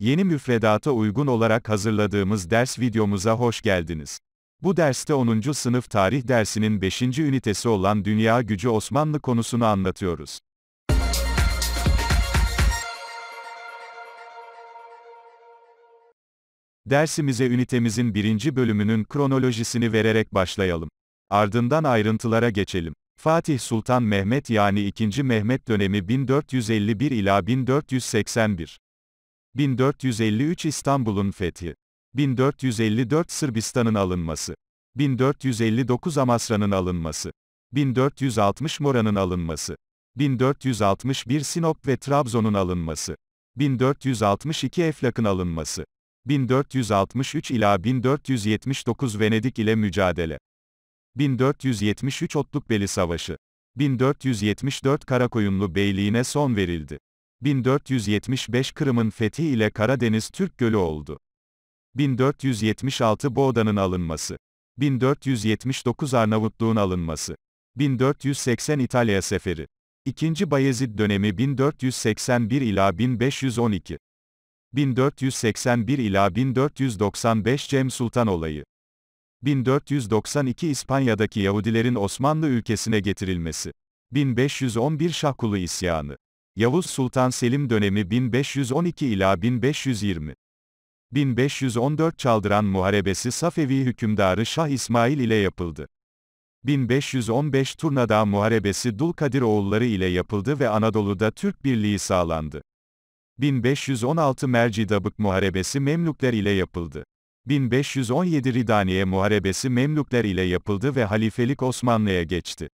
Yeni müfredata uygun olarak hazırladığımız ders videomuza hoş geldiniz. Bu derste 10. sınıf tarih dersinin 5. ünitesi olan Dünya Gücü Osmanlı konusunu anlatıyoruz. Dersimize ünitemizin birinci bölümünün kronolojisini vererek başlayalım. Ardından ayrıntılara geçelim. Fatih Sultan Mehmet yani 2. Mehmet dönemi 1451 ila 1481. 1453 İstanbul'un fethi. 1454 Sırbistan'ın alınması. 1459 Amasra'nın alınması. 1460 Mora'nın alınması. 1461 Sinop ve Trabzon'un alınması. 1462 Eflak'ın alınması. 1463 ila 1479 Venedik ile mücadele. 1473 Otlukbeli Savaşı. 1474 Karakoyunlu Beyliğine son verildi. 1475 Kırım'ın fethi ile Karadeniz Türk Gölü oldu. 1476 Boğda'nın alınması. 1479 Arnavutluğun alınması. 1480 İtalya Seferi. 2. Bayezid dönemi 1481 ila 1512. 1481 ila 1495 Cem Sultan olayı. 1492 İspanya'daki Yahudilerin Osmanlı ülkesine getirilmesi. 1511 Şahkulu isyanı. Yavuz Sultan Selim dönemi 1512 ila 1520. 1514 Çaldıran Muharebesi Safevi hükümdarı Şah İsmail ile yapıldı. 1515 Turnadağ Muharebesi Dulkadir oğulları ile yapıldı ve Anadolu'da Türk birliği sağlandı. 1516 Mercidabık Muharebesi Memlukler ile yapıldı. 1517 Ridaniye Muharebesi Memlukler ile yapıldı ve halifelik Osmanlı'ya geçti.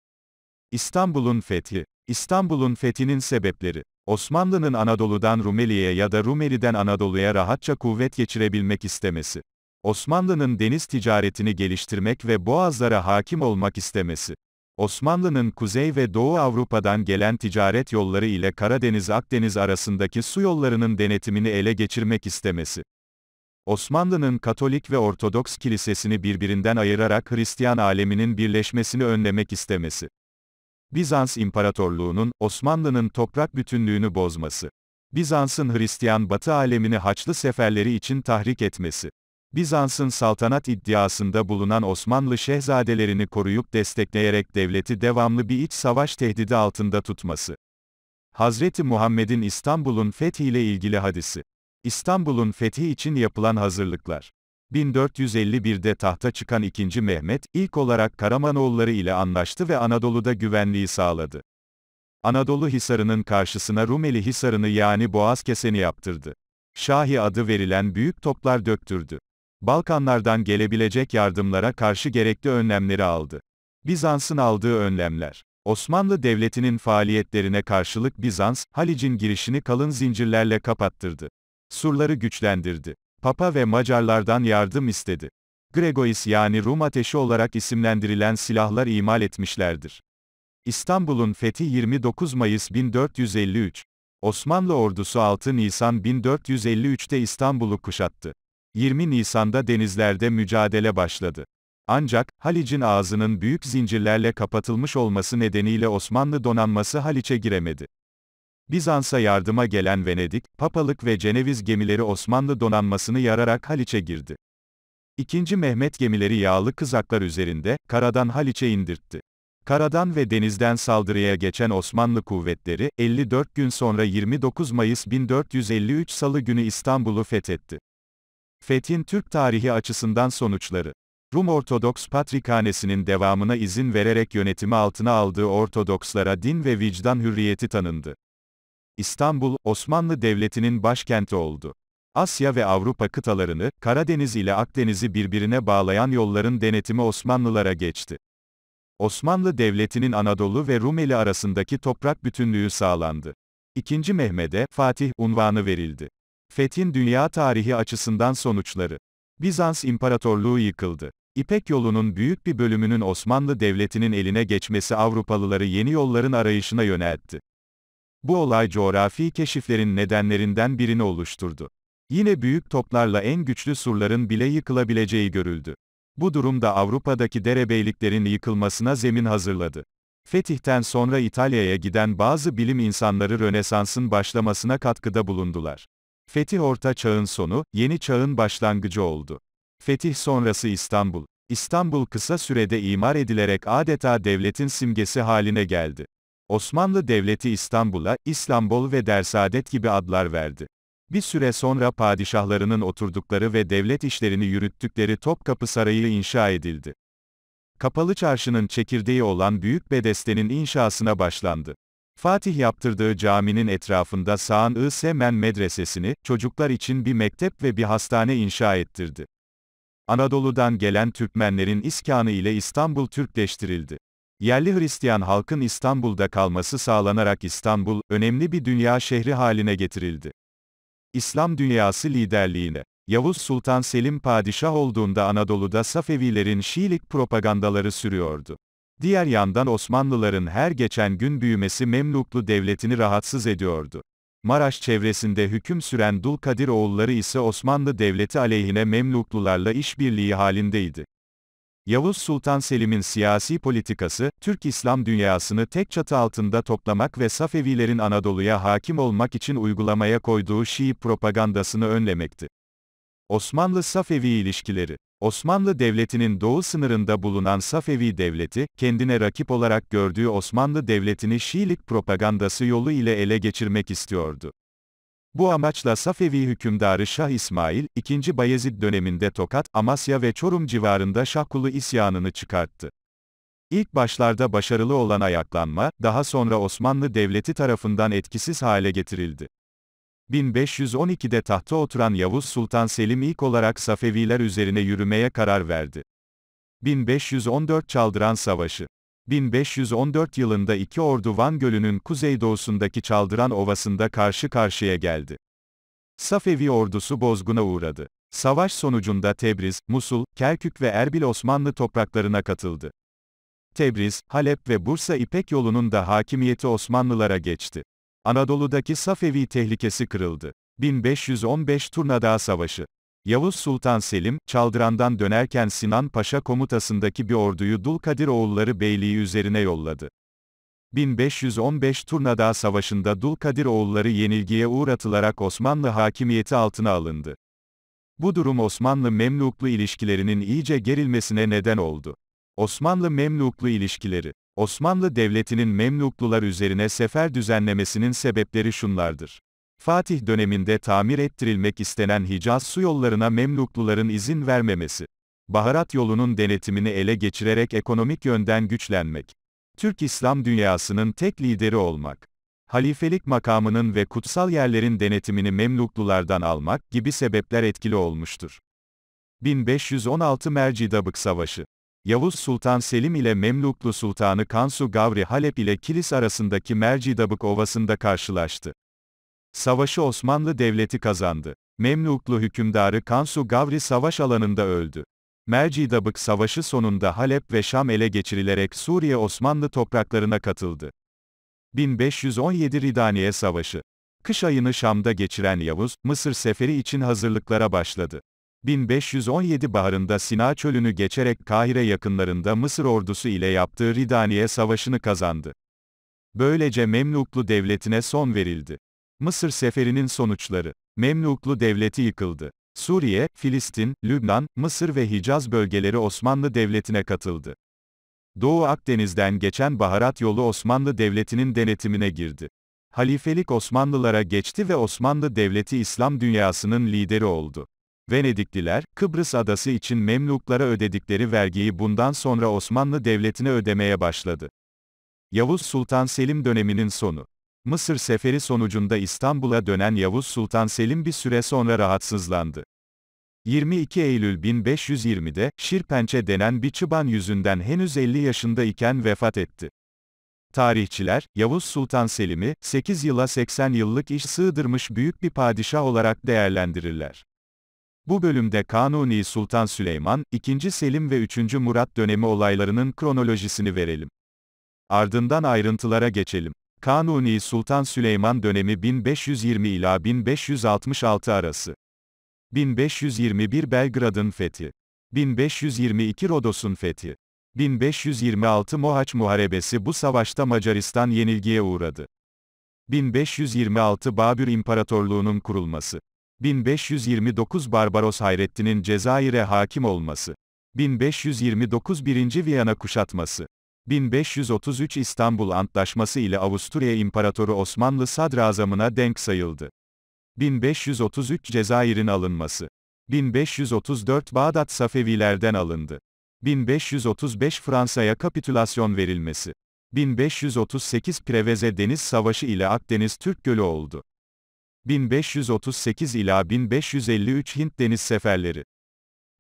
İstanbul'un fethi İstanbul'un fethinin sebepleri Osmanlı'nın Anadolu'dan Rumeli'ye ya da Rumeli'den Anadolu'ya rahatça kuvvet geçirebilmek istemesi. Osmanlı'nın deniz ticaretini geliştirmek ve boğazlara hakim olmak istemesi. Osmanlı'nın Kuzey ve Doğu Avrupa'dan gelen ticaret yolları ile Karadeniz-Akdeniz arasındaki su yollarının denetimini ele geçirmek istemesi. Osmanlı'nın Katolik ve Ortodoks kilisesini birbirinden ayırarak Hristiyan aleminin birleşmesini önlemek istemesi. Bizans İmparatorluğu'nun, Osmanlı'nın toprak bütünlüğünü bozması. Bizans'ın Hristiyan Batı alemini Haçlı seferleri için tahrik etmesi. Bizans'ın saltanat iddiasında bulunan Osmanlı şehzadelerini koruyup destekleyerek devleti devamlı bir iç savaş tehdidi altında tutması. Hazreti Muhammed'in İstanbul'un fethiyle ilgili hadisi. İstanbul'un fethi için yapılan hazırlıklar. 1451'de tahta çıkan 2. Mehmet, ilk olarak Karamanoğulları ile anlaştı ve Anadolu'da güvenliği sağladı. Anadolu Hisarı'nın karşısına Rumeli Hisarı'nı yani Boğaz Keseni yaptırdı. Şahi adı verilen büyük toplar döktürdü. Balkanlardan gelebilecek yardımlara karşı gerekli önlemleri aldı. Bizans'ın aldığı önlemler. Osmanlı Devleti'nin faaliyetlerine karşılık Bizans, Halic'in girişini kalın zincirlerle kapattırdı. Surları güçlendirdi. Papa ve Macarlardan yardım istedi. Gregois yani Rum ateşi olarak isimlendirilen silahlar imal etmişlerdir. İstanbul'un fethi 29 Mayıs 1453. Osmanlı ordusu 6 Nisan 1453'te İstanbul'u kuşattı. 20 Nisan'da denizlerde mücadele başladı. Ancak, Halic'in ağzının büyük zincirlerle kapatılmış olması nedeniyle Osmanlı donanması Haliç'e giremedi. Bizans'a yardıma gelen Venedik, Papalık ve Ceneviz gemileri Osmanlı donanmasını yararak Haliç'e girdi. İkinci Mehmet gemileri yağlı kızaklar üzerinde, karadan Haliç'e indirtti. Karadan ve denizden saldırıya geçen Osmanlı kuvvetleri, 54 gün sonra 29 Mayıs 1453 Salı günü İstanbul'u fethetti. Fethin Türk tarihi açısından sonuçları Rum Ortodoks Patrikhanesi'nin devamına izin vererek yönetimi altına aldığı Ortodokslara din ve vicdan hürriyeti tanındı. İstanbul, Osmanlı Devleti'nin başkenti oldu. Asya ve Avrupa kıtalarını, Karadeniz ile Akdeniz'i birbirine bağlayan yolların denetimi Osmanlılara geçti. Osmanlı Devleti'nin Anadolu ve Rumeli arasındaki toprak bütünlüğü sağlandı. İkinci Mehmet'e, Fatih, unvanı verildi. Fethin dünya tarihi açısından sonuçları. Bizans İmparatorluğu yıkıldı. İpek yolunun büyük bir bölümünün Osmanlı Devleti'nin eline geçmesi Avrupalıları yeni yolların arayışına yöneltti. Bu olay coğrafi keşiflerin nedenlerinden birini oluşturdu. Yine büyük toplarla en güçlü surların bile yıkılabileceği görüldü. Bu durumda Avrupa'daki derebeyliklerin yıkılmasına zemin hazırladı. Fetihten sonra İtalya'ya giden bazı bilim insanları Rönesans'ın başlamasına katkıda bulundular. Fetih Orta Çağ'ın sonu, Yeni Çağ'ın başlangıcı oldu. Fetih sonrası İstanbul. İstanbul kısa sürede imar edilerek adeta devletin simgesi haline geldi. Osmanlı Devleti İstanbul'a, İslambol ve Dersadet gibi adlar verdi. Bir süre sonra padişahlarının oturdukları ve devlet işlerini yürüttükleri Topkapı Sarayı inşa edildi. Kapalı Çarşı'nın çekirdeği olan Büyük Bedeste'nin inşasına başlandı. Fatih yaptırdığı caminin etrafında Sağan I. Semen Medresesini, çocuklar için bir mektep ve bir hastane inşa ettirdi. Anadolu'dan gelen Türkmenlerin iskanı ile İstanbul Türkleştirildi. Yerli Hristiyan halkın İstanbul'da kalması sağlanarak İstanbul, önemli bir dünya şehri haline getirildi. İslam dünyası liderliğine Yavuz Sultan Selim padişah olduğunda Anadolu'da Safevilerin Şiilik propagandaları sürüyordu. Diğer yandan Osmanlıların her geçen gün büyümesi Memluklu devletini rahatsız ediyordu. Maraş çevresinde hüküm süren Dulkadir oğulları ise Osmanlı Devleti aleyhine Memluklularla işbirliği halindeydi. Yavuz Sultan Selim'in siyasi politikası, Türk İslam dünyasını tek çatı altında toplamak ve Safevilerin Anadolu'ya hakim olmak için uygulamaya koyduğu Şii propagandasını önlemekti. Osmanlı-Safevi ilişkileri Osmanlı Devleti'nin doğu sınırında bulunan Safevi Devleti, kendine rakip olarak gördüğü Osmanlı Devleti'ni Şiilik propagandası yolu ile ele geçirmek istiyordu. Bu amaçla Safevi hükümdarı Şah İsmail, II. Bayezid döneminde Tokat, Amasya ve Çorum civarında Şahkulu isyanını çıkarttı. İlk başlarda başarılı olan ayaklanma, daha sonra Osmanlı Devleti tarafından etkisiz hale getirildi. 1512'de tahta oturan Yavuz Sultan Selim ilk olarak Safeviler üzerine yürümeye karar verdi. 1514 Çaldıran Savaşı 1514 yılında iki ordu Van Gölü'nün kuzeydoğusundaki Çaldıran Ovası'nda karşı karşıya geldi. Safevi ordusu bozguna uğradı. Savaş sonucunda Tebriz, Musul, Kerkük ve Erbil Osmanlı topraklarına katıldı. Tebriz, Halep ve Bursa İpek yolunun da hakimiyeti Osmanlılara geçti. Anadolu'daki Safevi tehlikesi kırıldı. 1515 Turnadağ Savaşı. Yavuz Sultan Selim, Çaldıran'dan dönerken Sinan Paşa komutasındaki bir orduyu Dulkadir oğulları beyliği üzerine yolladı. 1515 Turnadağ Savaşı'nda Dulkadir oğulları yenilgiye uğratılarak Osmanlı hakimiyeti altına alındı. Bu durum Osmanlı-Memluklu ilişkilerinin iyice gerilmesine neden oldu. Osmanlı-Memluklu ilişkileri Osmanlı Devleti'nin Memluklular üzerine sefer düzenlemesinin sebepleri şunlardır. Fatih döneminde tamir ettirilmek istenen Hicaz su yollarına Memlukluların izin vermemesi. Baharat yolunun denetimini ele geçirerek ekonomik yönden güçlenmek. Türk İslam dünyasının tek lideri olmak. Halifelik makamının ve kutsal yerlerin denetimini Memluklulardan almak gibi sebepler etkili olmuştur. 1516 Mercidabık Savaşı Yavuz Sultan Selim ile Memluklu Sultanı Kansu Gavri Halep ile Kilis arasındaki Mercidabık Ovası'nda karşılaştı. Savaşı Osmanlı Devleti kazandı. Memluklu hükümdarı Kansu Gavri savaş alanında öldü. Mercidabık Savaşı sonunda Halep ve Şam ele geçirilerek Suriye Osmanlı topraklarına katıldı. 1517 Ridaniye Savaşı Kış ayını Şam'da geçiren Yavuz, Mısır seferi için hazırlıklara başladı. 1517 baharında Sina çölünü geçerek Kahire yakınlarında Mısır ordusu ile yaptığı Ridaniye Savaşı'nı kazandı. Böylece Memluklu devletine son verildi. Mısır seferinin sonuçları. Memluklu devleti yıkıldı. Suriye, Filistin, Lübnan, Mısır ve Hicaz bölgeleri Osmanlı Devleti'ne katıldı. Doğu Akdeniz'den geçen baharat yolu Osmanlı Devleti'nin denetimine girdi. Halifelik Osmanlılara geçti ve Osmanlı Devleti İslam dünyasının lideri oldu. Venedikliler, Kıbrıs adası için Memluklara ödedikleri vergiyi bundan sonra Osmanlı Devleti'ne ödemeye başladı. Yavuz Sultan Selim döneminin sonu. Mısır seferi sonucunda İstanbul'a dönen Yavuz Sultan Selim bir süre sonra rahatsızlandı. 22 Eylül 1520'de, Şirpençe denen bir çıban yüzünden henüz 50 yaşında iken vefat etti. Tarihçiler, Yavuz Sultan Selim'i, 8 yıla 80 yıllık iş sığdırmış büyük bir padişah olarak değerlendirirler. Bu bölümde Kanuni Sultan Süleyman, 2. Selim ve 3. Murat dönemi olaylarının kronolojisini verelim. Ardından ayrıntılara geçelim. Kanuni Sultan Süleyman dönemi 1520 ila 1566 arası. 1521 Belgrad'ın fethi. 1522 Rodos'un fethi. 1526 Mohaç Muharebesi bu savaşta Macaristan yenilgiye uğradı. 1526 Babür İmparatorluğu'nun kurulması. 1529 Barbaros Hayrettin'in Cezayir'e hakim olması. 1529 1. Viyana kuşatması. 1533 İstanbul Antlaşması ile Avusturya İmparatoru Osmanlı sadrazamına denk sayıldı. 1533 Cezayir'in alınması. 1534 Bağdat Safevilerden alındı. 1535 Fransa'ya kapitülasyon verilmesi. 1538 Preveze Deniz Savaşı ile Akdeniz Türk Gölü oldu. 1538 ila 1553 Hint deniz seferleri.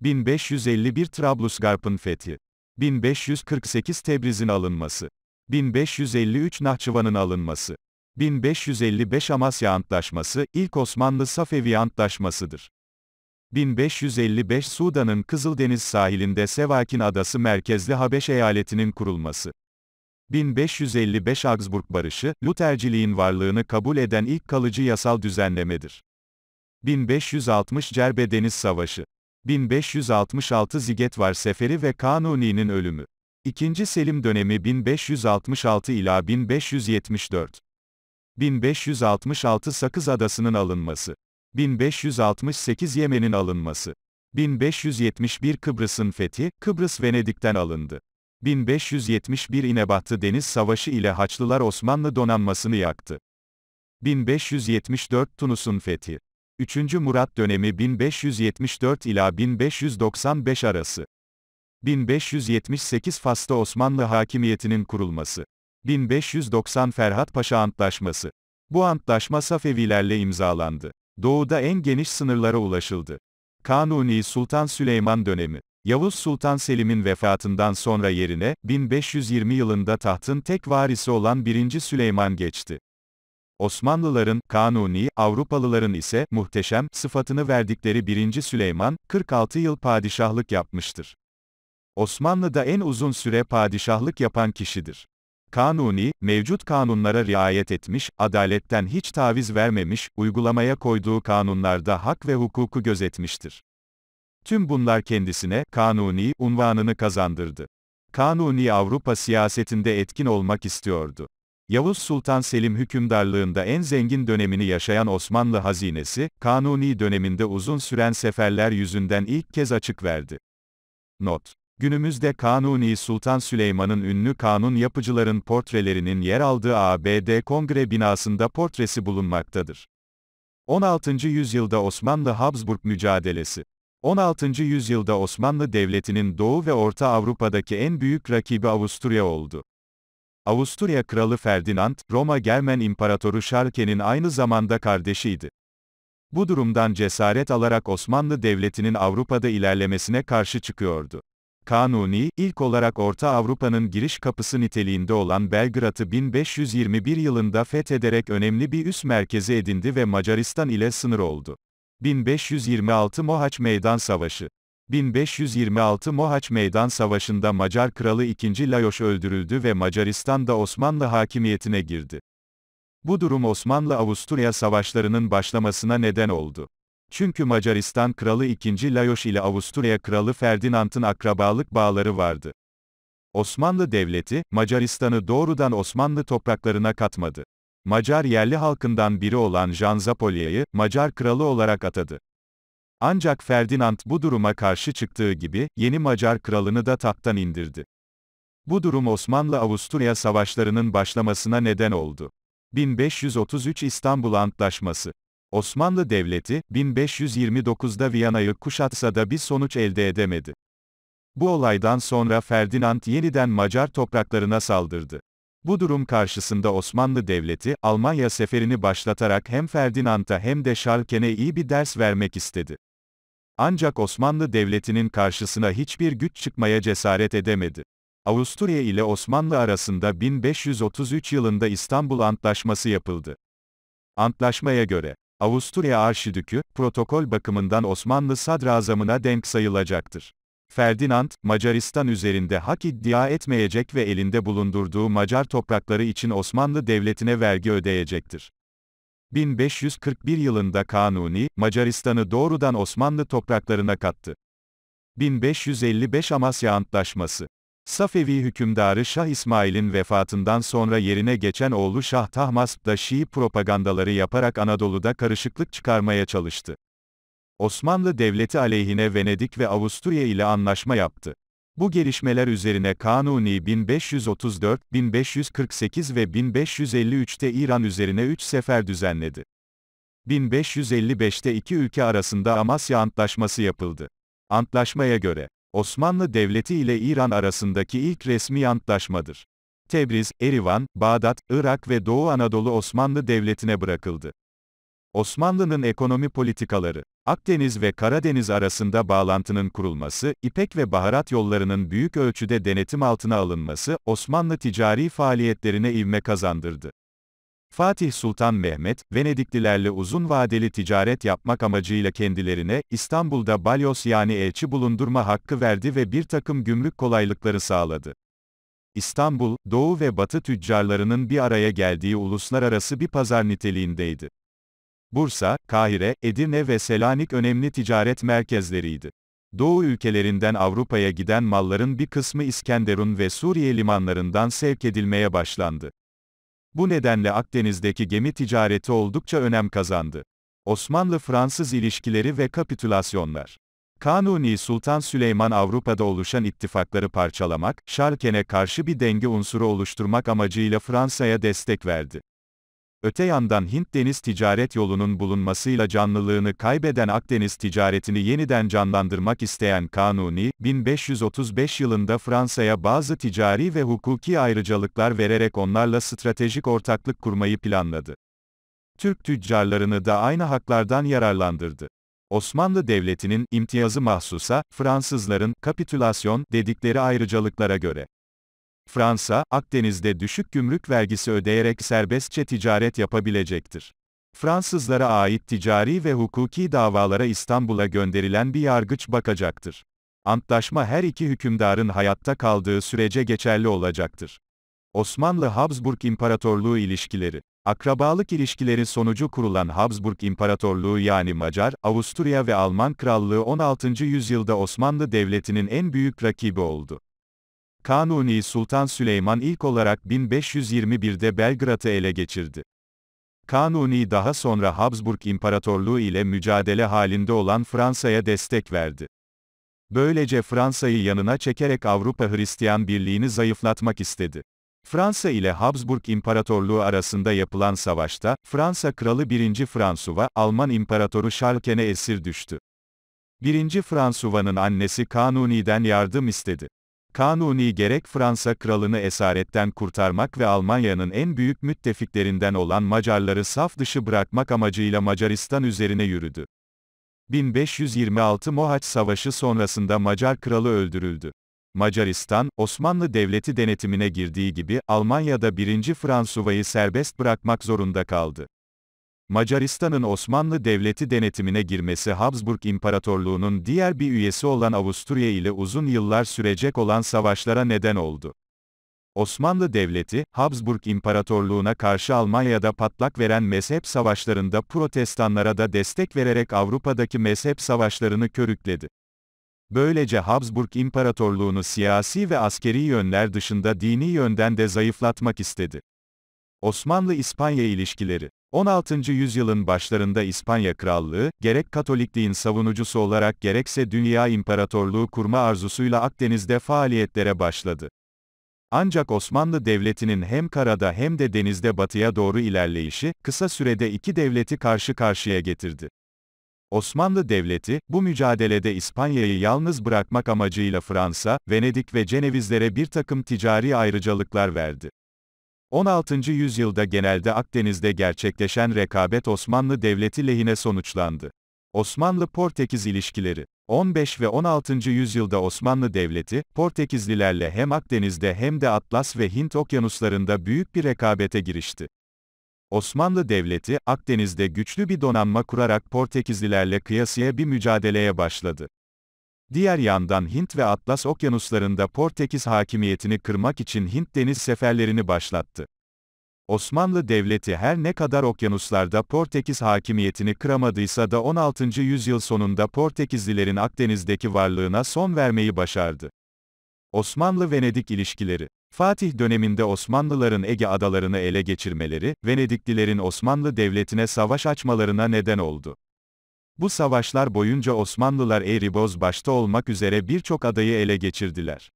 1551 Trablusgarp'ın fethi. 1548 Tebriz'in alınması. 1553 Nahçıvan'ın alınması. 1555 Amasya Antlaşması, ilk Osmanlı Safevi Antlaşmasıdır. 1555 Sudan'ın Kızıldeniz sahilinde Sevakin Adası merkezli Habeş eyaletinin kurulması. 1555 Augsburg Barışı, Lutherciliğin varlığını kabul eden ilk kalıcı yasal düzenlemedir. 1560 Cerbe Deniz Savaşı. 1566 Zigetvar Seferi ve Kanuni'nin ölümü. İkinci Selim dönemi 1566 ila 1574. 1566 Sakız Adası'nın alınması. 1568 Yemen'in alınması. 1571 Kıbrıs'ın fethi, Kıbrıs Venedik'ten alındı. 1571 İnebahtı Deniz Savaşı ile Haçlılar Osmanlı donanmasını yaktı. 1574 Tunus'un fethi. 3. Murat dönemi 1574 ila 1595 arası. 1578 Fas'ta Osmanlı hakimiyetinin kurulması. 1590 Ferhat Paşa Antlaşması. Bu antlaşma Safevilerle imzalandı. Doğuda en geniş sınırlara ulaşıldı. Kanuni Sultan Süleyman dönemi. Yavuz Sultan Selim'in vefatından sonra yerine, 1520 yılında tahtın tek varisi olan 1. Süleyman geçti. Osmanlıların, Kanuni, Avrupalıların ise, muhteşem, sıfatını verdikleri 1. Süleyman, 46 yıl padişahlık yapmıştır. Osmanlı'da en uzun süre padişahlık yapan kişidir. Kanuni, mevcut kanunlara riayet etmiş, adaletten hiç taviz vermemiş, uygulamaya koyduğu kanunlarda hak ve hukuku gözetmiştir. Tüm bunlar kendisine, Kanuni, unvanını kazandırdı. Kanuni Avrupa siyasetinde etkin olmak istiyordu. Yavuz Sultan Selim hükümdarlığında en zengin dönemini yaşayan Osmanlı hazinesi, Kanuni döneminde uzun süren seferler yüzünden ilk kez açık verdi. Not Günümüzde Kanuni Sultan Süleyman'ın ünlü kanun yapıcıların portrelerinin yer aldığı ABD Kongre binasında portresi bulunmaktadır. 16. yüzyılda Osmanlı-Habsburg mücadelesi 16. yüzyılda Osmanlı Devleti'nin Doğu ve Orta Avrupa'daki en büyük rakibi Avusturya oldu. Avusturya Kralı Ferdinand, Roma Germen İmparatoru Şarke'nin aynı zamanda kardeşiydi. Bu durumdan cesaret alarak Osmanlı Devleti'nin Avrupa'da ilerlemesine karşı çıkıyordu. Kanuni, ilk olarak Orta Avrupa'nın giriş kapısı niteliğinde olan Belgrad'ı 1521 yılında fethederek önemli bir üs merkezi edindi ve Macaristan ile sınır oldu. 1526 Mohaç Meydan Savaşı 1526 Mohaç Meydan Savaşı'nda Macar Kralı II. Lajos öldürüldü ve Macaristan da Osmanlı hakimiyetine girdi. Bu durum Osmanlı-Avusturya savaşlarının başlamasına neden oldu. Çünkü Macaristan Kralı II. Lajos ile Avusturya Kralı Ferdinand'ın akrabalık bağları vardı. Osmanlı Devleti, Macaristan'ı doğrudan Osmanlı topraklarına katmadı. Macar yerli halkından biri olan Jan Zapolya'yı, Macar kralı olarak atadı. Ancak Ferdinand bu duruma karşı çıktığı gibi, yeni Macar kralını da tahttan indirdi. Bu durum Osmanlı-Avusturya savaşlarının başlamasına neden oldu. 1533 İstanbul Antlaşması Osmanlı Devleti, 1529'da Viyana'yı kuşatsa da bir sonuç elde edemedi. Bu olaydan sonra Ferdinand yeniden Macar topraklarına saldırdı. Bu durum karşısında Osmanlı Devleti, Almanya seferini başlatarak hem Ferdinand'a hem de Schalken'e iyi bir ders vermek istedi. Ancak Osmanlı Devleti'nin karşısına hiçbir güç çıkmaya cesaret edemedi. Avusturya ile Osmanlı arasında 1533 yılında İstanbul Antlaşması yapıldı. Antlaşmaya göre, Avusturya Arşidükü, protokol bakımından Osmanlı sadrazamına denk sayılacaktır. Ferdinand, Macaristan üzerinde hak iddia etmeyecek ve elinde bulundurduğu Macar toprakları için Osmanlı Devleti'ne vergi ödeyecektir. 1541 yılında Kanuni, Macaristan'ı doğrudan Osmanlı topraklarına kattı. 1555 Amasya Antlaşması Safevi hükümdarı Şah İsmail'in vefatından sonra yerine geçen oğlu Şah Tahmasp da Şii propagandaları yaparak Anadolu'da karışıklık çıkarmaya çalıştı. Osmanlı Devleti aleyhine Venedik ve Avusturya ile anlaşma yaptı. Bu gelişmeler üzerine Kanuni 1534, 1548 ve 1553'te İran üzerine üç sefer düzenledi. 1555'te iki ülke arasında Amasya Antlaşması yapıldı. Antlaşmaya göre, Osmanlı Devleti ile İran arasındaki ilk resmi antlaşmadır. Tebriz, Erivan, Bağdat, Irak ve Doğu Anadolu Osmanlı Devleti'ne bırakıldı. Osmanlı'nın ekonomi politikaları, Akdeniz ve Karadeniz arasında bağlantının kurulması, İpek ve baharat yollarının büyük ölçüde denetim altına alınması, Osmanlı ticari faaliyetlerine ivme kazandırdı. Fatih Sultan Mehmet, Venediklilerle uzun vadeli ticaret yapmak amacıyla kendilerine, İstanbul'da balyos yani elçi bulundurma hakkı verdi ve bir takım gümrük kolaylıkları sağladı. İstanbul, Doğu ve Batı tüccarlarının bir araya geldiği uluslararası bir pazar niteliğindeydi. Bursa, Kahire, Edirne ve Selanik önemli ticaret merkezleriydi. Doğu ülkelerinden Avrupa'ya giden malların bir kısmı İskenderun ve Suriye limanlarından sevk edilmeye başlandı. Bu nedenle Akdeniz'deki gemi ticareti oldukça önem kazandı. Osmanlı-Fransız ilişkileri ve kapitülasyonlar. Kanuni Sultan Süleyman Avrupa'da oluşan ittifakları parçalamak, Şarken'e karşı bir denge unsuru oluşturmak amacıyla Fransa'ya destek verdi. Öte yandan Hint deniz ticaret yolunun bulunmasıyla canlılığını kaybeden Akdeniz ticaretini yeniden canlandırmak isteyen Kanuni, 1535 yılında Fransa'ya bazı ticari ve hukuki ayrıcalıklar vererek onlarla stratejik ortaklık kurmayı planladı. Türk tüccarlarını da aynı haklardan yararlandırdı. Osmanlı Devleti'nin imtiyazı mahsusa, Fransızların kapitülasyon dedikleri ayrıcalıklara göre Fransa, Akdeniz'de düşük gümrük vergisi ödeyerek serbestçe ticaret yapabilecektir. Fransızlara ait ticari ve hukuki davalara İstanbul'a gönderilen bir yargıç bakacaktır. Antlaşma her iki hükümdarın hayatta kaldığı sürece geçerli olacaktır. Osmanlı-Habsburg İmparatorluğu ilişkileri Akrabalık ilişkileri sonucu kurulan Habsburg İmparatorluğu yani Macar, Avusturya ve Alman Krallığı 16. yüzyılda Osmanlı Devleti'nin en büyük rakibi oldu. Kanuni Sultan Süleyman ilk olarak 1521'de Belgrad'ı ele geçirdi. Kanuni daha sonra Habsburg İmparatorluğu ile mücadele halinde olan Fransa'ya destek verdi. Böylece Fransa'yı yanına çekerek Avrupa Hristiyan Birliği'ni zayıflatmak istedi. Fransa ile Habsburg İmparatorluğu arasında yapılan savaşta, Fransa Kralı 1. Fransuva, Alman İmparatoru Şarken'e esir düştü. 1. Fransuva'nın annesi Kanuni'den yardım istedi. Kanuni gerek Fransa kralını esaretten kurtarmak ve Almanya'nın en büyük müttefiklerinden olan Macarları saf dışı bırakmak amacıyla Macaristan üzerine yürüdü. 1526 Mohaç Savaşı sonrasında Macar kralı öldürüldü. Macaristan, Osmanlı Devleti denetimine girdiği gibi, Almanya'da 1. Fransuva'yı serbest bırakmak zorunda kaldı. Macaristan'ın Osmanlı Devleti denetimine girmesi Habsburg İmparatorluğu'nun diğer bir üyesi olan Avusturya ile uzun yıllar sürecek olan savaşlara neden oldu. Osmanlı Devleti, Habsburg İmparatorluğu'na karşı Almanya'da patlak veren mezhep savaşlarında protestanlara da destek vererek Avrupa'daki mezhep savaşlarını körükledi. Böylece Habsburg İmparatorluğu'nu siyasi ve askeri yönler dışında dini yönden de zayıflatmak istedi. Osmanlı-İspanya ilişkileri 16. yüzyılın başlarında İspanya Krallığı, gerek Katolikliğin savunucusu olarak gerekse dünya imparatorluğu kurma arzusuyla Akdeniz'de faaliyetlere başladı. Ancak Osmanlı Devleti'nin hem karada hem de denizde batıya doğru ilerleyişi, kısa sürede iki devleti karşı karşıya getirdi. Osmanlı Devleti, bu mücadelede İspanya'yı yalnız bırakmak amacıyla Fransa, Venedik ve Cenevizlere bir takım ticari ayrıcalıklar verdi. 16. yüzyılda genelde Akdeniz'de gerçekleşen rekabet Osmanlı Devleti lehine sonuçlandı. Osmanlı-Portekiz ilişkileri 15 ve 16. yüzyılda Osmanlı Devleti, Portekizlilerle hem Akdeniz'de hem de Atlas ve Hint okyanuslarında büyük bir rekabete girişti. Osmanlı Devleti, Akdeniz'de güçlü bir donanma kurarak Portekizlilerle kıyasıya bir mücadeleye başladı. Diğer yandan Hint ve Atlas okyanuslarında Portekiz hakimiyetini kırmak için Hint deniz seferlerini başlattı. Osmanlı Devleti her ne kadar okyanuslarda Portekiz hakimiyetini kıramadıysa da 16. yüzyıl sonunda Portekizlilerin Akdeniz'deki varlığına son vermeyi başardı. Osmanlı-Venedik ilişkileri Fatih döneminde Osmanlıların Ege adalarını ele geçirmeleri, Venediklilerin Osmanlı Devleti'ne savaş açmalarına neden oldu. Bu savaşlar boyunca Osmanlılar Eğriboz başta olmak üzere birçok adayı ele geçirdiler.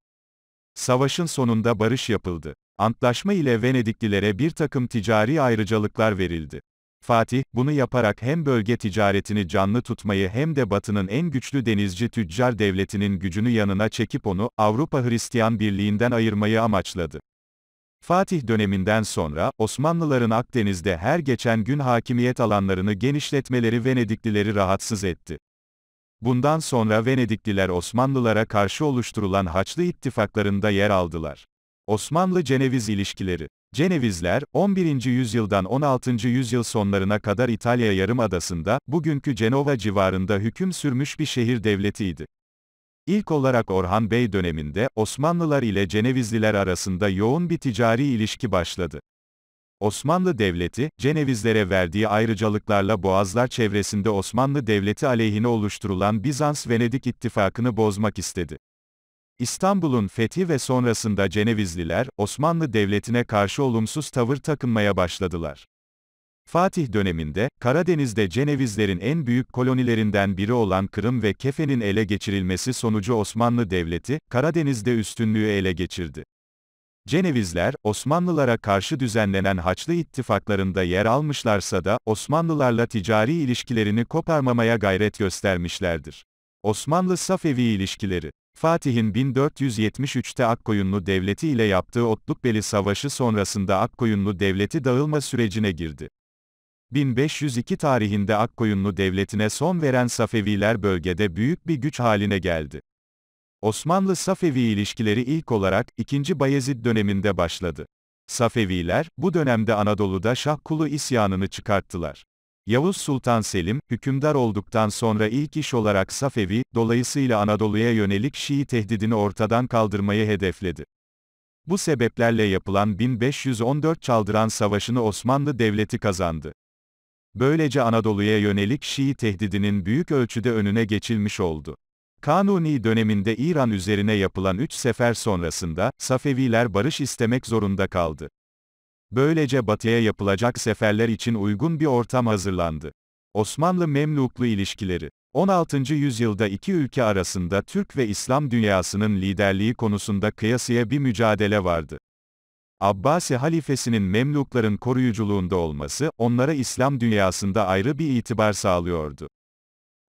Savaşın sonunda barış yapıldı. Antlaşma ile Venediklilere bir takım ticari ayrıcalıklar verildi. Fatih, bunu yaparak hem bölge ticaretini canlı tutmayı hem de Batı'nın en güçlü denizci tüccar devletinin gücünü yanına çekip onu, Avrupa Hristiyan Birliği'nden ayırmayı amaçladı. Fatih döneminden sonra, Osmanlıların Akdeniz'de her geçen gün hakimiyet alanlarını genişletmeleri Venediklileri rahatsız etti. Bundan sonra Venedikliler Osmanlılara karşı oluşturulan Haçlı ittifaklarında yer aldılar. Osmanlı-Ceneviz ilişkileri Cenevizler, 11. yüzyıldan 16. yüzyıl sonlarına kadar İtalya Yarımadası'nda, bugünkü Cenova civarında hüküm sürmüş bir şehir devletiydi. İlk olarak Orhan Bey döneminde, Osmanlılar ile Cenevizliler arasında yoğun bir ticari ilişki başladı. Osmanlı Devleti, Cenevizlere verdiği ayrıcalıklarla Boğazlar çevresinde Osmanlı Devleti aleyhine oluşturulan Bizans-Venedik ittifakını bozmak istedi. İstanbul'un fethi ve sonrasında Cenevizliler, Osmanlı Devleti'ne karşı olumsuz tavır takınmaya başladılar. Fatih döneminde, Karadeniz'de Cenevizlerin en büyük kolonilerinden biri olan Kırım ve Kefen'in ele geçirilmesi sonucu Osmanlı Devleti, Karadeniz'de üstünlüğü ele geçirdi. Cenevizler, Osmanlılara karşı düzenlenen Haçlı ittifaklarında yer almışlarsa da, Osmanlılarla ticari ilişkilerini koparmamaya gayret göstermişlerdir. Osmanlı-Safevi ilişkileri Fatih'in 1473'te Akkoyunlu Devleti ile yaptığı Otlukbeli Savaşı sonrasında Akkoyunlu Devleti dağılma sürecine girdi. 1502 tarihinde Akkoyunlu Devleti'ne son veren Safeviler bölgede büyük bir güç haline geldi. Osmanlı-Safevi ilişkileri ilk olarak 2. Bayezid döneminde başladı. Safeviler, bu dönemde Anadolu'da Şahkulu isyanını çıkarttılar. Yavuz Sultan Selim, hükümdar olduktan sonra ilk iş olarak Safevi, dolayısıyla Anadolu'ya yönelik Şii tehdidini ortadan kaldırmayı hedefledi. Bu sebeplerle yapılan 1514 Çaldıran Savaşı'nı Osmanlı Devleti kazandı. Böylece Anadolu'ya yönelik Şii tehdidinin büyük ölçüde önüne geçilmiş oldu. Kanuni döneminde İran üzerine yapılan üç sefer sonrasında, Safeviler barış istemek zorunda kaldı. Böylece batıya yapılacak seferler için uygun bir ortam hazırlandı. Osmanlı-Memluklu ilişkileri 16. yüzyılda iki ülke arasında Türk ve İslam dünyasının liderliği konusunda kıyasıya bir mücadele vardı. Abbasi halifesinin Memlukların koruyuculuğunda olması, onlara İslam dünyasında ayrı bir itibar sağlıyordu.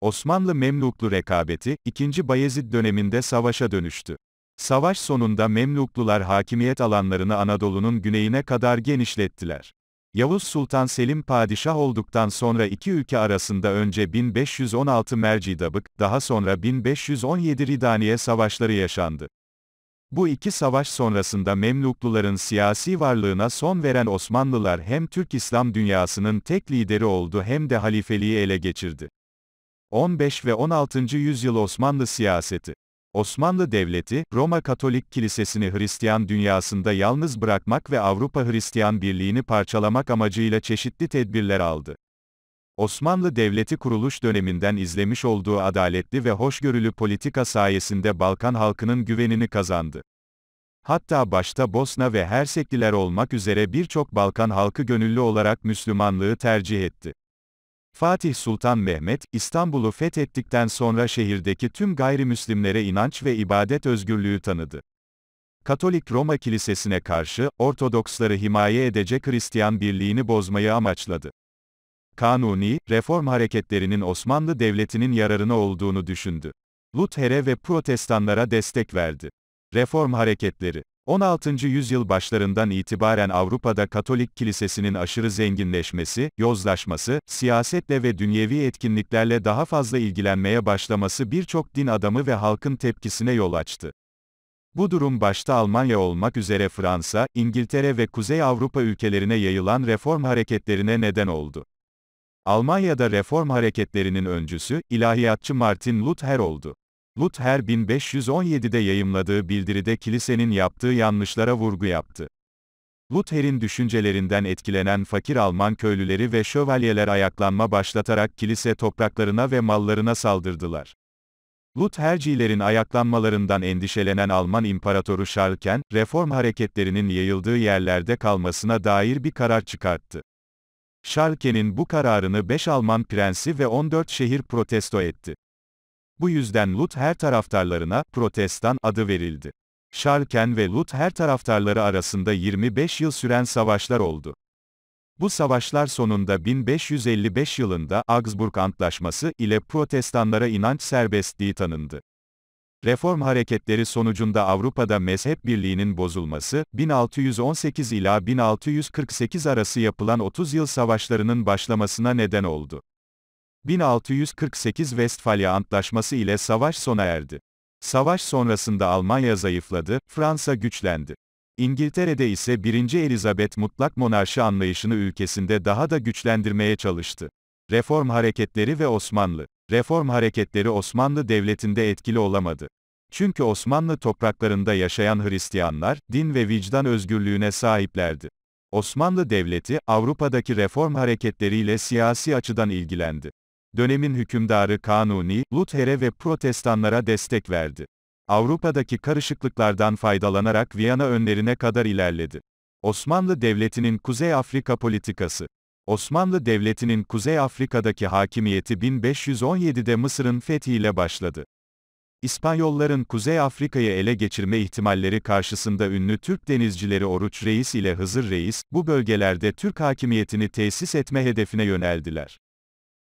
Osmanlı-Memluklu rekabeti, 2. Bayezid döneminde savaşa dönüştü. Savaş sonunda Memluklular hakimiyet alanlarını Anadolu'nun güneyine kadar genişlettiler. Yavuz Sultan Selim padişah olduktan sonra iki ülke arasında önce 1516 Mercidabık, daha sonra 1517 Ridaniye savaşları yaşandı. Bu iki savaş sonrasında Memlukluların siyasi varlığına son veren Osmanlılar hem Türk İslam dünyasının tek lideri oldu hem de halifeliği ele geçirdi. 15 ve 16. yüzyıl Osmanlı siyaseti Osmanlı Devleti, Roma Katolik Kilisesi'ni Hristiyan dünyasında yalnız bırakmak ve Avrupa Hristiyan Birliği'ni parçalamak amacıyla çeşitli tedbirler aldı. Osmanlı Devleti kuruluş döneminden izlemiş olduğu adaletli ve hoşgörülü politika sayesinde Balkan halkının güvenini kazandı. Hatta başta Bosna ve Hersekliler olmak üzere birçok Balkan halkı gönüllü olarak Müslümanlığı tercih etti. Fatih Sultan Mehmet, İstanbul'u fethettikten sonra şehirdeki tüm gayrimüslimlere inanç ve ibadet özgürlüğü tanıdı. Katolik Roma Kilisesi'ne karşı, Ortodoksları himaye edecek Hristiyan birliğini bozmayı amaçladı. Kanuni, reform hareketlerinin Osmanlı Devleti'nin yararına olduğunu düşündü. Luther'e ve protestanlara destek verdi. Reform hareketleri 16. yüzyıl başlarından itibaren Avrupa'da Katolik Kilisesi'nin aşırı zenginleşmesi, yozlaşması, siyasetle ve dünyevi etkinliklerle daha fazla ilgilenmeye başlaması birçok din adamı ve halkın tepkisine yol açtı. Bu durum başta Almanya olmak üzere Fransa, İngiltere ve Kuzey Avrupa ülkelerine yayılan reform hareketlerine neden oldu. Almanya'da reform hareketlerinin öncüsü, ilahiyatçı Martin Luther oldu. Luther 1517'de yayımladığı bildiride kilisenin yaptığı yanlışlara vurgu yaptı. Luther'in düşüncelerinden etkilenen fakir Alman köylüleri ve şövalyeler ayaklanma başlatarak kilise topraklarına ve mallarına saldırdılar. Luthercilerin ayaklanmalarından endişelenen Alman İmparatoru Şarlken, reform hareketlerinin yayıldığı yerlerde kalmasına dair bir karar çıkarttı. Schalke'nin bu kararını 5 Alman prensi ve 14 şehir protesto etti. Bu yüzden Luther taraftarlarına, protestan, adı verildi. Schalken ve Luther taraftarları arasında 25 yıl süren savaşlar oldu. Bu savaşlar sonunda 1555 yılında Augsburg Antlaşması ile protestanlara inanç serbestliği tanındı. Reform hareketleri sonucunda Avrupa'da mezhep birliğinin bozulması, 1618 ila 1648 arası yapılan 30 yıl savaşlarının başlamasına neden oldu. 1648 Westfalya Antlaşması ile savaş sona erdi. Savaş sonrasında Almanya zayıfladı, Fransa güçlendi. İngiltere'de ise 1. Elizabeth mutlak monarşi anlayışını ülkesinde daha da güçlendirmeye çalıştı. Reform hareketleri ve Osmanlı Reform hareketleri Osmanlı Devleti'nde etkili olamadı. Çünkü Osmanlı topraklarında yaşayan Hristiyanlar, din ve vicdan özgürlüğüne sahiplerdi. Osmanlı Devleti, Avrupa'daki reform hareketleriyle siyasi açıdan ilgilendi. Dönemin hükümdarı Kanuni, Luther'e ve Protestanlara destek verdi. Avrupa'daki karışıklıklardan faydalanarak Viyana önlerine kadar ilerledi. Osmanlı Devleti'nin Kuzey Afrika politikası Osmanlı Devleti'nin Kuzey Afrika'daki hakimiyeti 1517'de Mısır'ın fethiyle başladı. İspanyolların Kuzey Afrika'yı ele geçirme ihtimalleri karşısında ünlü Türk denizcileri Oruç Reis ile Hızır Reis, bu bölgelerde Türk hakimiyetini tesis etme hedefine yöneldiler.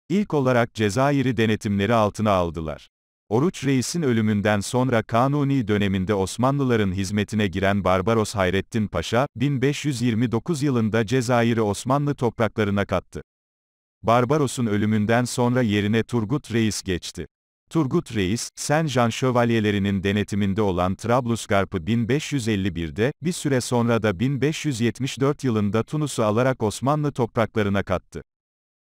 İlk olarak Cezayir'i denetimleri altına aldılar. Oruç Reis'in ölümünden sonra Kanuni döneminde Osmanlıların hizmetine giren Barbaros Hayrettin Paşa, 1529 yılında Cezayir'i Osmanlı topraklarına kattı. Barbaros'un ölümünden sonra yerine Turgut Reis geçti. Turgut Reis, Saint Jean şövalyelerinin denetiminde olan Trablusgarp'ı 1551'de, bir süre sonra da 1574 yılında Tunus'u alarak Osmanlı topraklarına kattı.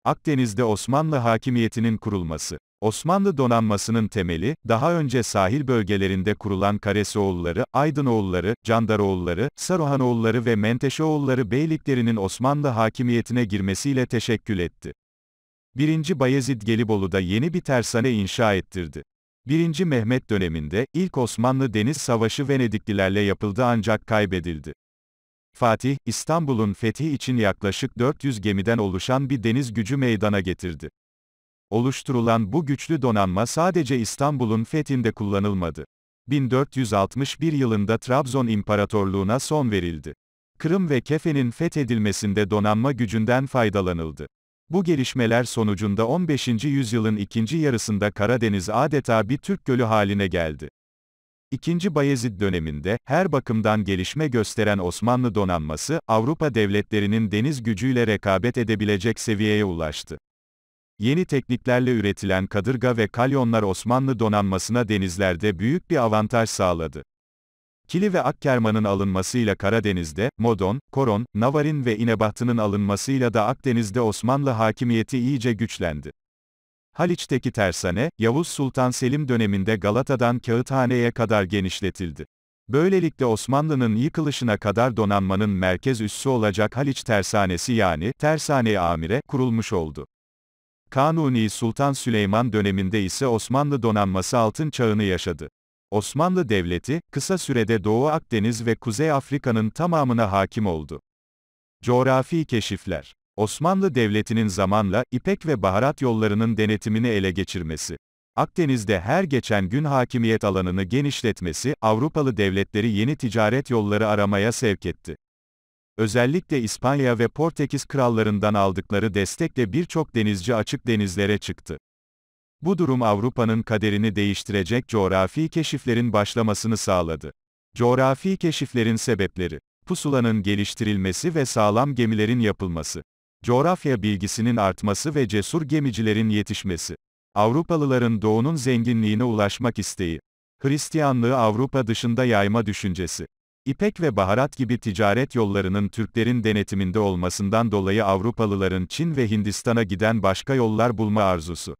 Akdeniz'de Osmanlı hakimiyetinin kurulması. Osmanlı donanmasının temeli, daha önce sahil bölgelerinde kurulan Karesioğulları, Aydınoğulları, Candaroğulları, Saruhanoğulları ve Menteşeoğulları beyliklerinin Osmanlı hakimiyetine girmesiyle teşekkül etti. 1. Bayezid Gelibolu'da yeni bir tersane inşa ettirdi. 1. Mehmet döneminde, ilk Osmanlı Deniz Savaşı Venediklilerle yapıldı ancak kaybedildi. Fatih, İstanbul'un fethi için yaklaşık 400 gemiden oluşan bir deniz gücü meydana getirdi. Oluşturulan bu güçlü donanma sadece İstanbul'un fethinde kullanılmadı. 1461 yılında Trabzon İmparatorluğu'na son verildi. Kırım ve Kefe'nin fethedilmesinde donanma gücünden faydalanıldı. Bu gelişmeler sonucunda 15. yüzyılın ikinci yarısında Karadeniz adeta bir Türk gölü haline geldi. İkinci Bayezid döneminde, her bakımdan gelişme gösteren Osmanlı donanması, Avrupa devletlerinin deniz gücüyle rekabet edebilecek seviyeye ulaştı. Yeni tekniklerle üretilen kadırga ve kalyonlar Osmanlı donanmasına denizlerde büyük bir avantaj sağladı. Kili ve Akkerman'ın alınmasıyla Karadeniz'de, Modon, Koron, Navarin ve İnebahtı'nın alınmasıyla da Akdeniz'de Osmanlı hakimiyeti iyice güçlendi. Haliç'teki tersane, Yavuz Sultan Selim döneminde Galata'dan Kağıthane'ye kadar genişletildi. Böylelikle Osmanlı'nın yıkılışına kadar donanmanın merkez üssü olacak Haliç Tersanesi yani, Tersane-i Amire, kurulmuş oldu. Kanuni Sultan Süleyman döneminde ise Osmanlı donanması altın çağını yaşadı. Osmanlı Devleti, kısa sürede Doğu Akdeniz ve Kuzey Afrika'nın tamamına hakim oldu. Coğrafi keşifler Osmanlı Devleti'nin zamanla, İpek ve baharat yollarının denetimini ele geçirmesi. Akdeniz'de her geçen gün hakimiyet alanını genişletmesi, Avrupalı devletleri yeni ticaret yolları aramaya sevk etti. Özellikle İspanya ve Portekiz krallarından aldıkları destekle birçok denizci açık denizlere çıktı. Bu durum Avrupa'nın kaderini değiştirecek coğrafi keşiflerin başlamasını sağladı. Coğrafi keşiflerin sebepleri Pusulanın geliştirilmesi ve sağlam gemilerin yapılması. Coğrafya bilgisinin artması ve cesur gemicilerin yetişmesi. Avrupalıların doğunun zenginliğine ulaşmak isteği. Hristiyanlığı Avrupa dışında yayma düşüncesi. İpek ve baharat gibi ticaret yollarının Türklerin denetiminde olmasından dolayı Avrupalıların Çin ve Hindistan'a giden başka yollar bulma arzusu.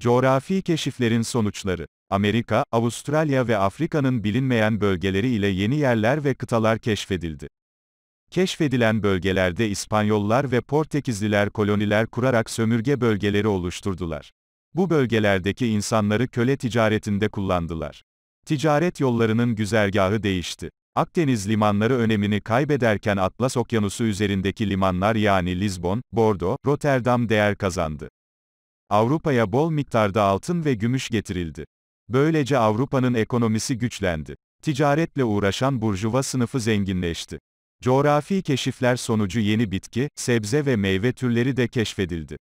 Coğrafi keşiflerin sonuçları. Amerika, Avustralya ve Afrika'nın bilinmeyen bölgeleri ile yeni yerler ve kıtalar keşfedildi. Keşfedilen bölgelerde İspanyollar ve Portekizliler koloniler kurarak sömürge bölgeleri oluşturdular. Bu bölgelerdeki insanları köle ticaretinde kullandılar. Ticaret yollarının güzergahı değişti. Akdeniz limanları önemini kaybederken Atlas Okyanusu üzerindeki limanlar yani Lizbon, Bordo, Rotterdam değer kazandı. Avrupa'ya bol miktarda altın ve gümüş getirildi. Böylece Avrupa'nın ekonomisi güçlendi. Ticaretle uğraşan burjuva sınıfı zenginleşti. Coğrafi keşifler sonucu yeni bitki, sebze ve meyve türleri de keşfedildi.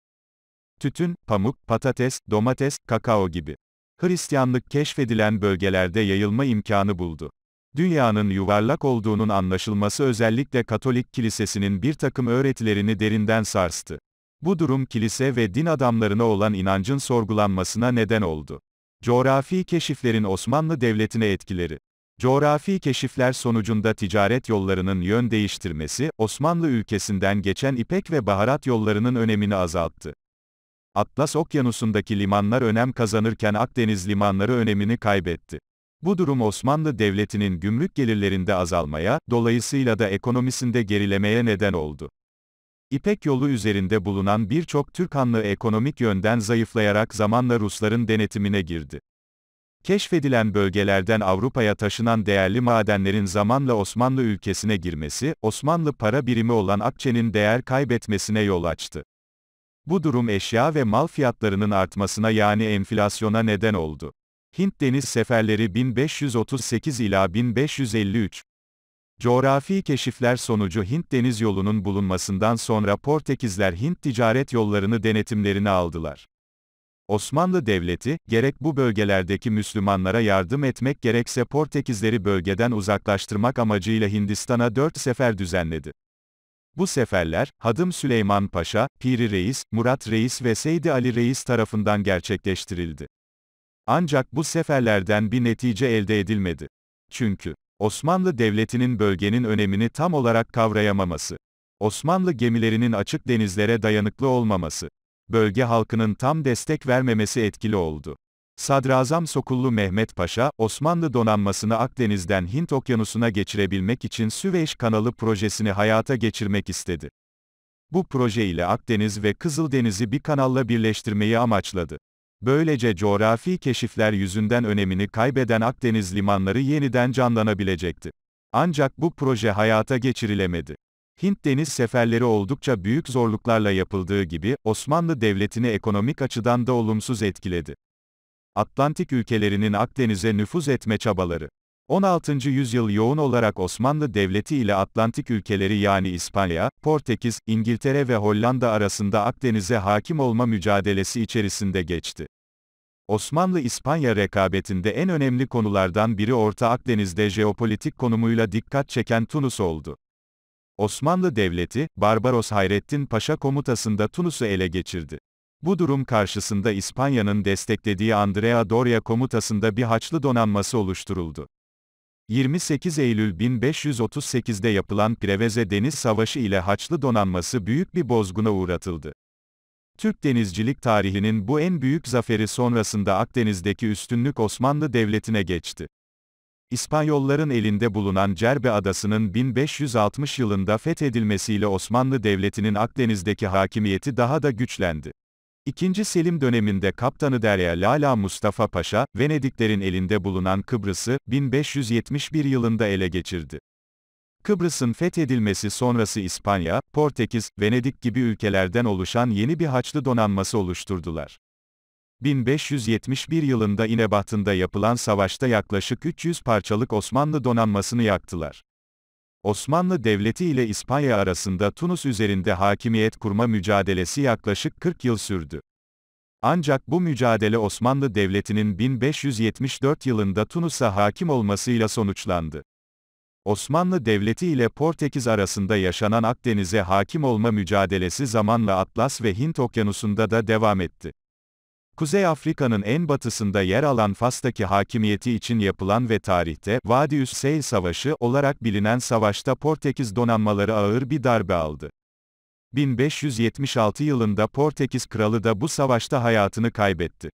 Tütün, pamuk, patates, domates, kakao gibi. Hristiyanlık keşfedilen bölgelerde yayılma imkanı buldu. Dünyanın yuvarlak olduğunun anlaşılması özellikle Katolik kilisesinin bir takım öğretilerini derinden sarstı. Bu durum kilise ve din adamlarına olan inancın sorgulanmasına neden oldu. Coğrafi keşiflerin Osmanlı Devleti'ne etkileri Coğrafi keşifler sonucunda ticaret yollarının yön değiştirmesi, Osmanlı ülkesinden geçen ipek ve baharat yollarının önemini azalttı. Atlas Okyanusu'ndaki limanlar önem kazanırken Akdeniz limanları önemini kaybetti. Bu durum Osmanlı Devleti'nin gümrük gelirlerinde azalmaya, dolayısıyla da ekonomisinde gerilemeye neden oldu. İpek yolu üzerinde bulunan birçok Türk hanlığı ekonomik yönden zayıflayarak zamanla Rusların denetimine girdi. Keşfedilen bölgelerden Avrupa'ya taşınan değerli madenlerin zamanla Osmanlı ülkesine girmesi, Osmanlı para birimi olan akçenin değer kaybetmesine yol açtı. Bu durum eşya ve mal fiyatlarının artmasına yani enflasyona neden oldu. Hint deniz seferleri 1538 ila 1553. Coğrafi keşifler sonucu Hint deniz yolunun bulunmasından sonra Portekizler Hint ticaret yollarını denetimlerine aldılar. Osmanlı Devleti, gerek bu bölgelerdeki Müslümanlara yardım etmek gerekse Portekizleri bölgeden uzaklaştırmak amacıyla Hindistan'a dört sefer düzenledi. Bu seferler, Hadım Süleyman Paşa, Piri Reis, Murat Reis ve Seydi Ali Reis tarafından gerçekleştirildi. Ancak bu seferlerden bir netice elde edilmedi. Çünkü, Osmanlı Devleti'nin bölgenin önemini tam olarak kavrayamaması, Osmanlı gemilerinin açık denizlere dayanıklı olmaması, bölge halkının tam destek vermemesi etkili oldu. Sadrazam Sokullu Mehmet Paşa, Osmanlı donanmasını Akdeniz'den Hint Okyanusu'na geçirebilmek için Süveyş Kanalı projesini hayata geçirmek istedi. Bu proje ile Akdeniz ve Kızıldeniz'i bir kanalla birleştirmeyi amaçladı. Böylece coğrafi keşifler yüzünden önemini kaybeden Akdeniz limanları yeniden canlanabilecekti. Ancak bu proje hayata geçirilemedi. Hint deniz seferleri oldukça büyük zorluklarla yapıldığı gibi, Osmanlı Devleti'ni ekonomik açıdan da olumsuz etkiledi. Atlantik ülkelerinin Akdeniz'e nüfuz etme çabaları 16. yüzyıl yoğun olarak Osmanlı Devleti ile Atlantik ülkeleri yani İspanya, Portekiz, İngiltere ve Hollanda arasında Akdeniz'e hakim olma mücadelesi içerisinde geçti. Osmanlı-İspanya rekabetinde en önemli konulardan biri Orta Akdeniz'de jeopolitik konumuyla dikkat çeken Tunus oldu. Osmanlı Devleti, Barbaros Hayrettin Paşa komutasında Tunus'u ele geçirdi. Bu durum karşısında İspanya'nın desteklediği Andrea Doria komutasında bir Haçlı donanması oluşturuldu. 28 Eylül 1538'de yapılan Preveze Deniz Savaşı ile Haçlı donanması büyük bir bozguna uğratıldı. Türk denizcilik tarihinin bu en büyük zaferi sonrasında Akdeniz'deki üstünlük Osmanlı Devleti'ne geçti. İspanyolların elinde bulunan Cerbe Adası'nın 1560 yılında fethedilmesiyle Osmanlı Devleti'nin Akdeniz'deki hakimiyeti daha da güçlendi. İkinci Selim döneminde Kaptanı Derya Lala Mustafa Paşa, Venediklerin elinde bulunan Kıbrıs'ı, 1571 yılında ele geçirdi. Kıbrıs'ın fethedilmesi sonrası İspanya, Portekiz, Venedik gibi ülkelerden oluşan yeni bir Haçlı donanması oluşturdular. 1571 yılında İnebaht'ında yapılan savaşta yaklaşık 300 parçalık Osmanlı donanmasını yaktılar. Osmanlı Devleti ile İspanya arasında Tunus üzerinde hakimiyet kurma mücadelesi yaklaşık 40 yıl sürdü. Ancak bu mücadele Osmanlı Devleti'nin 1574 yılında Tunus'a hakim olmasıyla sonuçlandı. Osmanlı Devleti ile Portekiz arasında yaşanan Akdeniz'e hakim olma mücadelesi zamanla Atlas ve Hint Okyanusu'nda da devam etti. Kuzey Afrika'nın en batısında yer alan Fas'taki hakimiyeti için yapılan ve tarihte Vadiüs Seyl Savaşı olarak bilinen savaşta Portekiz donanmaları ağır bir darbe aldı. 1576 yılında Portekiz kralı da bu savaşta hayatını kaybetti.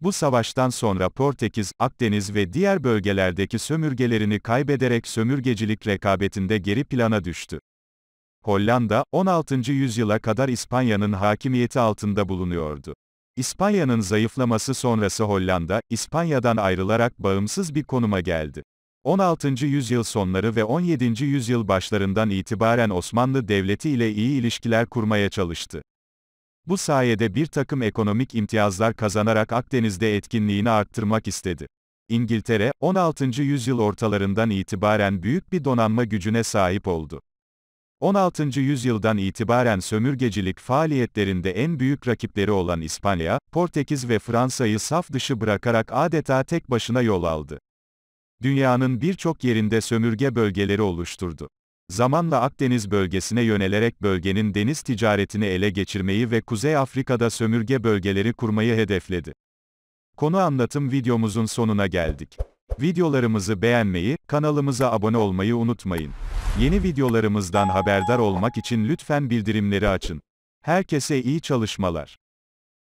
Bu savaştan sonra Portekiz, Akdeniz ve diğer bölgelerdeki sömürgelerini kaybederek sömürgecilik rekabetinde geri plana düştü. Hollanda, 16. yüzyıla kadar İspanya'nın hakimiyeti altında bulunuyordu. İspanya'nın zayıflaması sonrası Hollanda, İspanya'dan ayrılarak bağımsız bir konuma geldi. 16. yüzyıl sonları ve 17. yüzyıl başlarından itibaren Osmanlı Devleti ile iyi ilişkiler kurmaya çalıştı. Bu sayede bir takım ekonomik imtiyazlar kazanarak Akdeniz'de etkinliğini arttırmak istedi. İngiltere, 16. yüzyıl ortalarından itibaren büyük bir donanma gücüne sahip oldu. 16. yüzyıldan itibaren sömürgecilik faaliyetlerinde en büyük rakipleri olan İspanya, Portekiz ve Fransa'yı saf dışı bırakarak adeta tek başına yol aldı. Dünyanın birçok yerinde sömürge bölgeleri oluşturdu. Zamanla Akdeniz bölgesine yönelerek bölgenin deniz ticaretini ele geçirmeyi ve Kuzey Afrika'da sömürge bölgeleri kurmayı hedefledi. Konu anlatım videomuzun sonuna geldik. Videolarımızı beğenmeyi, kanalımıza abone olmayı unutmayın. Yeni videolarımızdan haberdar olmak için lütfen bildirimleri açın. Herkese iyi çalışmalar.